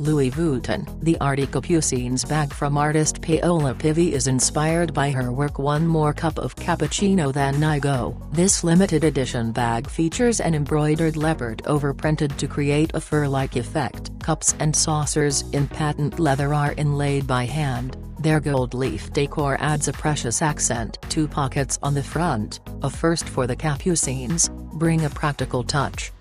Louis Vuitton The Artycapucines bag from artist Paola Pivi is inspired by her work One More Cup of Cappuccino Then I Go. This limited edition bag features an embroidered leopard overprinted to create a fur-like effect. Cups and saucers in patent leather are inlaid by hand, their gold leaf decor adds a precious accent. Two pockets on the front, a first for the Capucines, bring a practical touch.